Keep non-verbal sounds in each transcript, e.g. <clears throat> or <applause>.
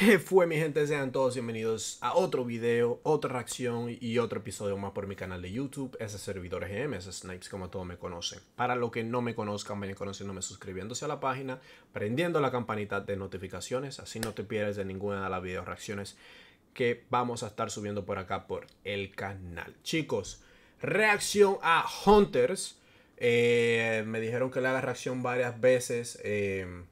¿Qué fue mi gente? Sean todos bienvenidos a otro video, otra reacción y otro episodio más por mi canal de YouTube. Ese servidor GM, ese Snipes como todos me conocen. Para los que no me conozcan, vayan conociéndome suscribiéndose a la página, prendiendo la campanita de notificaciones, así no te pierdes de ninguna de las video reacciones que vamos a estar subiendo por acá por el canal. Chicos, reacción a Hunters. Eh, me dijeron que le haga reacción varias veces eh,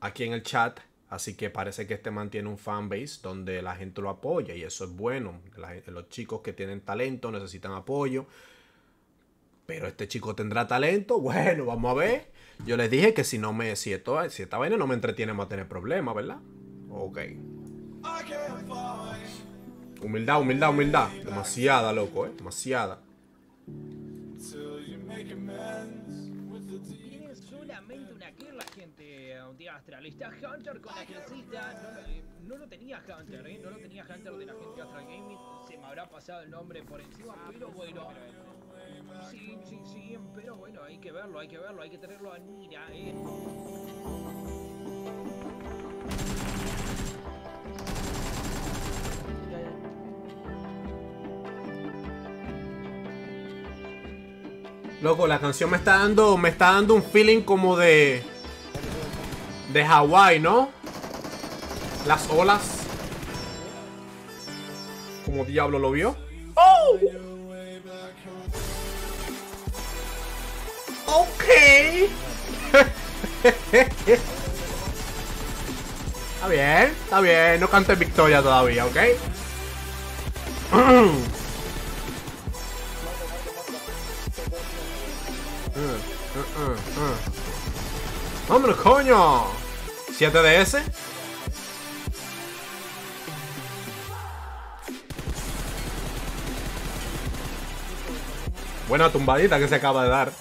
aquí en el chat Así que parece que este mantiene un fanbase donde la gente lo apoya y eso es bueno. los chicos que tienen talento necesitan apoyo. Pero este chico tendrá talento. Bueno, vamos a ver. Yo les dije que si no me. Si, si esta vaina no me entretiene, va a tener problemas, ¿verdad? Ok. Humildad, humildad, humildad. Demasiada, loco, ¿eh? Demasiada. Astral. Está Hunter con la clasita. No, lo tenía Hunter, ¿eh? No lo tenía Hunter de la gente Astral Gaming. Se me habrá pasado el nombre por encima, pero bueno. Sí, sí, sí, pero bueno, hay que verlo, hay que verlo, hay que tenerlo a mira, ¿eh? Loco, la canción me está dando, me está dando un feeling como de de Hawái, ¿no? Las olas. Como diablo lo vio. ¡Oh! Ok. <laughs> está bien, está bien. No cantes victoria todavía, ¿ok? <clears throat> ¡Hombre, coño! 7 DS. Buena tumbadita que se acaba de dar.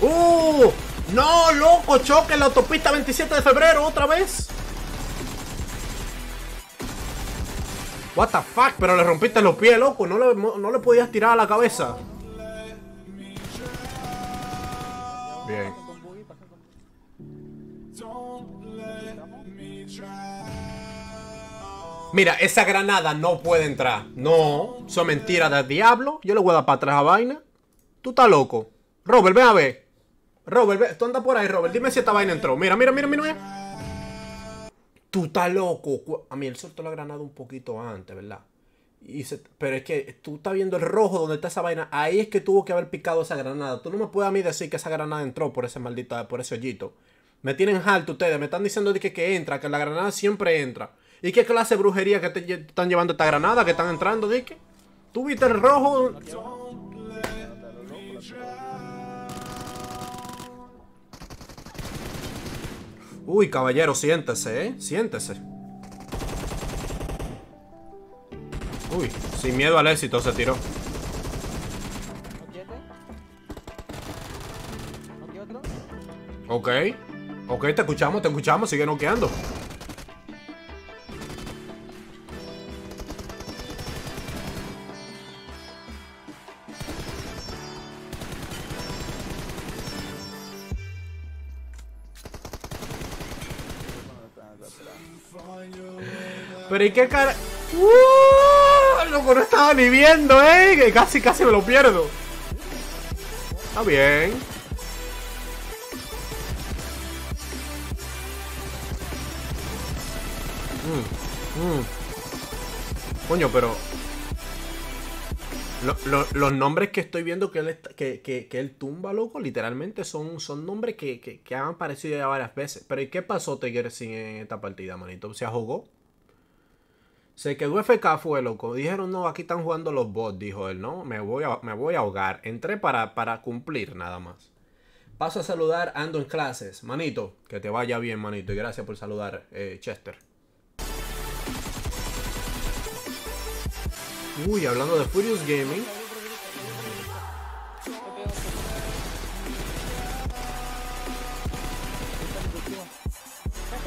¡Uh! ¡No, loco! ¡Choque en la autopista 27 de febrero otra vez! What the fuck, pero le rompiste los pies, loco. No le, no le podías tirar a la cabeza. Bien. Mira, esa granada no puede entrar. No, son mentiras del diablo. Yo le voy a dar para atrás a vaina. Tú estás loco. Robert, ven a ver. Robert, ve. tú andas por ahí, Robert. Dime si esta vaina entró. Mira, mira, mira, mira. Tú estás loco. A mí él soltó la granada un poquito antes, ¿verdad? Y pero es que tú estás viendo el rojo donde está esa vaina. Ahí es que tuvo que haber picado esa granada. Tú no me puedes a mí decir que esa granada entró por ese maldito, por ese hoyito. Me tienen alto ustedes. Me están diciendo que, que entra, que la granada siempre entra. ¿Y qué clase de brujería que te están llevando esta granada que están entrando, Dique? ¿Tú viste el rojo? Uy, caballero, siéntese, ¿eh? Siéntese. Uy, sin miedo al éxito se tiró. Ok. Ok, te escuchamos, te escuchamos, sigue noqueando. Pero ¿y qué cara? ¡Uh! Loco, no estaba ni viendo, ¿eh? Que casi, casi me lo pierdo. Está bien. Mm, mm. Coño, pero... los nombres que estoy viendo que él, que, que, que él tumba, loco, literalmente son, son nombres que, han aparecido ya varias veces. Pero ¿y qué pasó Tiger sin en esta partida, manito? ¿Se ahogó? Se quedó FK fue loco. Dijeron, no, aquí están jugando los bots, dijo él, ¿no? Me voy a, me voy a ahogar. Entré para, para cumplir nada más. Paso a saludar, ando en clases. Manito, que te vaya bien, manito. Y gracias por saludar, eh, Chester. Uy, hablando de Furious Gaming.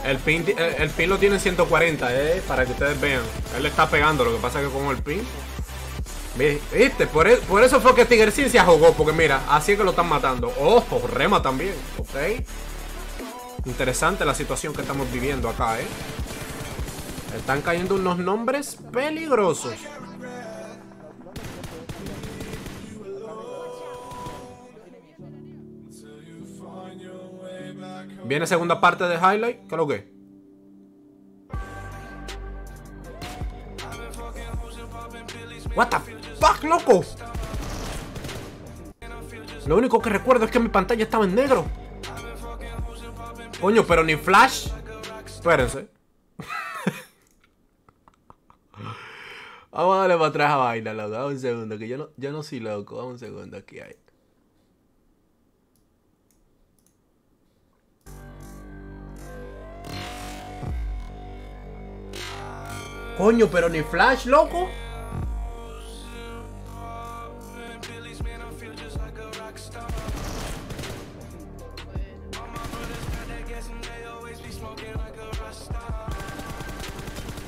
El pin, el, pin lo tiene 140, eh, para que ustedes vean. Él le está pegando, lo que pasa es que con el pin... ¿Viste? Por, e, por eso fue que Tigercin se ahogó. Porque mira, así es que lo están matando. Ojo, rema también. Ok. Interesante la situación que estamos viviendo acá, ¿eh? Están cayendo unos nombres peligrosos. Viene segunda parte de Highlight. ¿Qué es lo que? What the fuck, loco? Lo único que recuerdo es que mi pantalla estaba en negro. Coño, pero ni flash. Espérense. <laughs> Vamos a darle para atrás a vaina, loco. Dame un segundo, que yo no, yo no soy loco. Dame un segundo, aquí hay. Coño, pero ni flash, loco.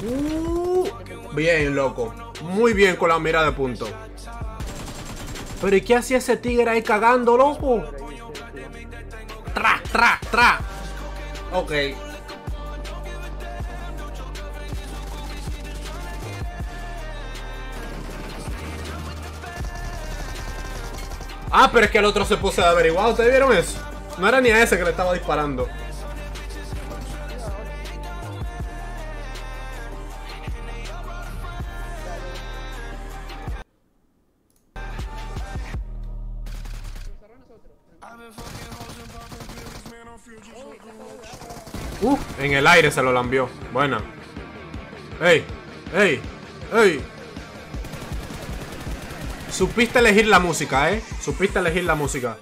Uh, bien, loco. Muy bien con la mira de punto. Pero ¿y qué hacía ese tigre ahí cagando, loco? Tra, tra, tra. Ok. Ah, pero es que el otro se puso a averiguar. ¿Ustedes vieron eso? No era ni a ese que le estaba disparando. Uh, en el aire se lo lambió. Buena. ¡Ey! ¡Ey! ¡Ey! Supiste elegir la música, ¿eh? Supiste elegir la música.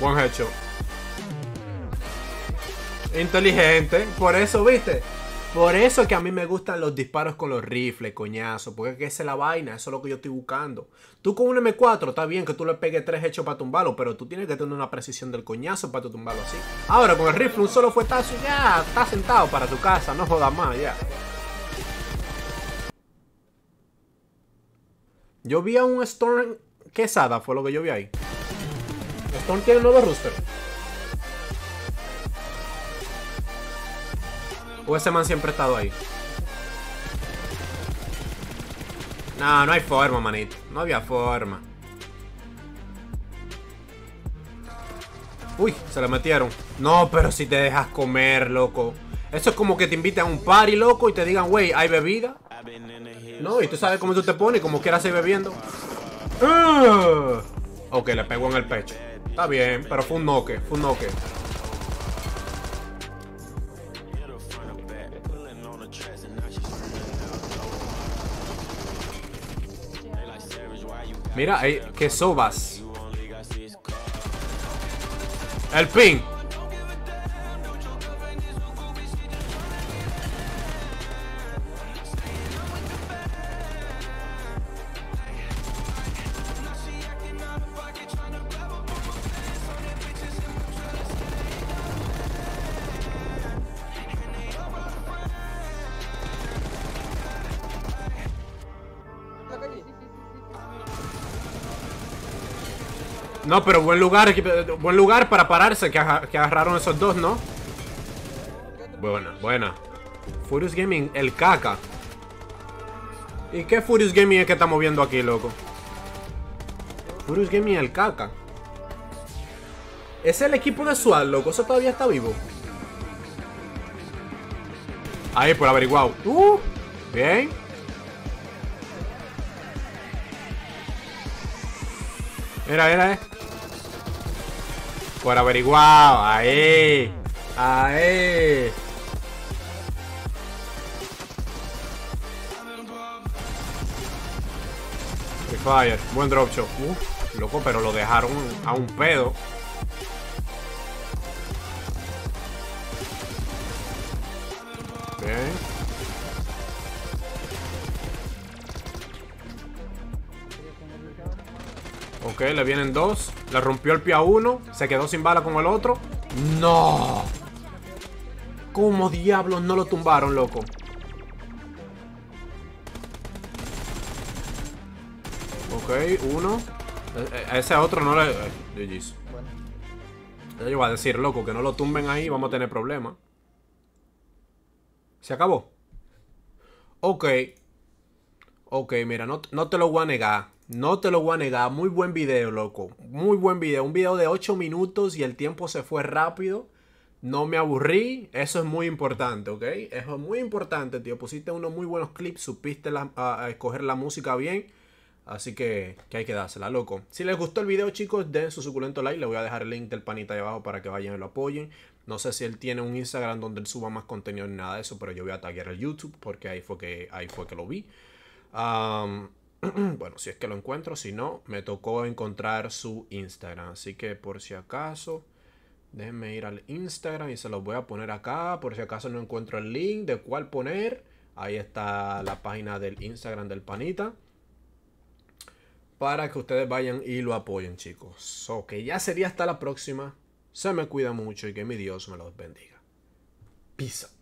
Buen hecho. Inteligente. Por eso, ¿viste? Por eso que a mí me gustan los disparos con los rifles, coñazo. Porque es que es la vaina, eso es lo que yo estoy buscando. Tú con un M4, está bien que tú le pegues tres hechos para tumbarlo, pero tú tienes que tener una precisión del coñazo para tumbarlo así. Ahora, con el rifle, un solo fuetazo, ya, está sentado para tu casa, no jodas más, ya. Yo vi a un Storm Quesada, fue lo que yo vi ahí. Storm tiene nuevo rooster. O ese man siempre ha estado ahí. No, no hay forma, manito. No había forma. Uy, se le metieron. No, pero si te dejas comer, loco. Eso es como que te inviten a un party, loco, y te digan, wey, ¿hay bebida? No, y tú sabes cómo tú te pones, como quieras ir bebiendo. Uh. Ok, le pegó en el pecho. Está bien, pero fue un noque, fue un noque. Mira, hay que sobas. El ping. No, pero buen lugar, buen lugar para pararse que, agarraron esos dos, ¿no? Buena, buena. Furious Gaming, el caca. ¿Y qué Furious Gaming es que estamos viendo aquí, loco? Furious Gaming, el caca. Es el equipo de SWAT, loco. Eso todavía está vivo. Ahí, por averiguado. Uh, bien. Mira, mira, eh. Por averiguado. Ahí. Ahí. Fire. Buen drop shot. Uf, loco, pero lo dejaron a un pedo. Ok, le vienen dos. Le rompió el pie a uno. Se quedó sin bala con el otro. ¡No! ¿Cómo diablos no lo tumbaron, loco? Ok, uno. Eh, eh, A ese otro no le. eh, GG's. Bueno, Ya iba a decir, loco, que no lo tumben ahí, vamos a tener problemas. ¿Se acabó? Ok. Ok, mira, no, no te lo voy a negar. No te lo voy a negar. Muy buen video, loco. Muy buen video. Un video de 8 minutos y el tiempo se fue rápido. No me aburrí. Eso es muy importante, ¿ok? Eso es muy importante, tío. Pusiste unos muy buenos clips. Supiste la- a, escoger la música bien. Así que, que hay que dársela, loco. Si les gustó el video, chicos, den su suculento like. Le voy a dejar el link del panita ahí abajo para que vayan y lo apoyen. No sé si él tiene un Instagram donde él suba más contenido ni nada de eso, pero yo voy a taggear el YouTube porque ahí fue que, ahí fue que lo vi. <clears throat> bueno, si es que lo encuentro, si no, me tocó encontrar su Instagram. Así que por si acaso, déjenme ir al Instagram y se los voy a poner acá. Por si acaso no encuentro el link de cuál poner. Ahí está la página del Instagram del panita. Para que ustedes vayan y lo apoyen, chicos. Ok, ya sería hasta la próxima. Se me cuida mucho y que mi Dios me los bendiga. Peace.